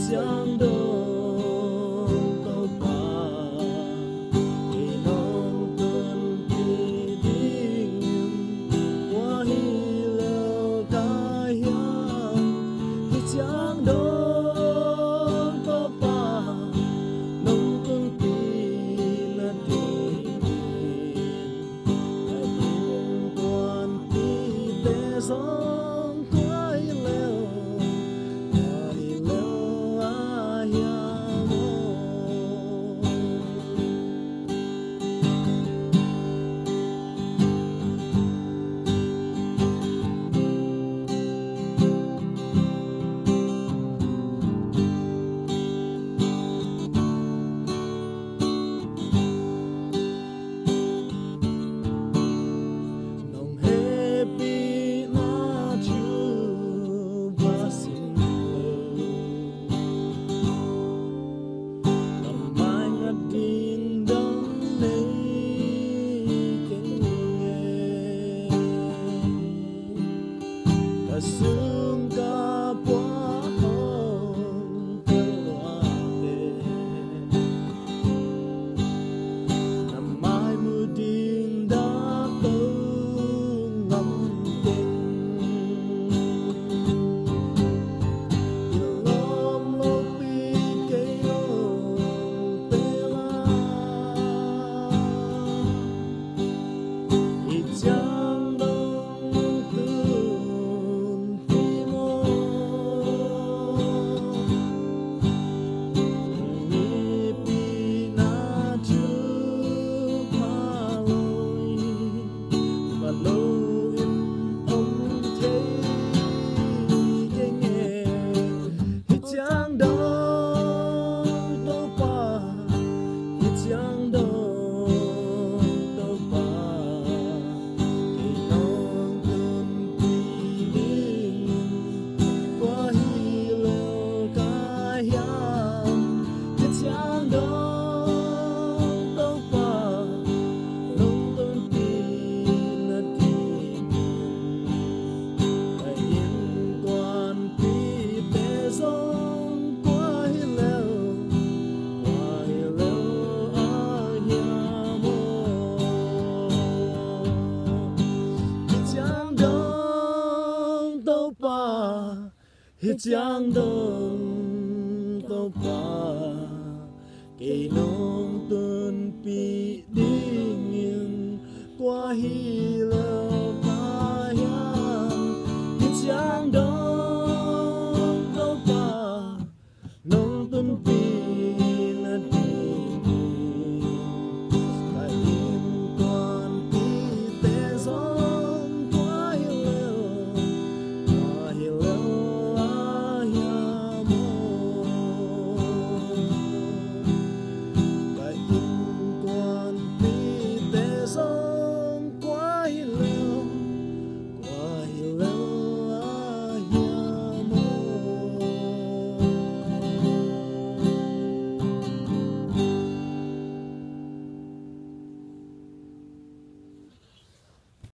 想的将 ba, hết giang đông tàu ba cây nông tuần bị đi nghiêng qua hi lơ ba yang hết giang đông tàu ba nông tuần bị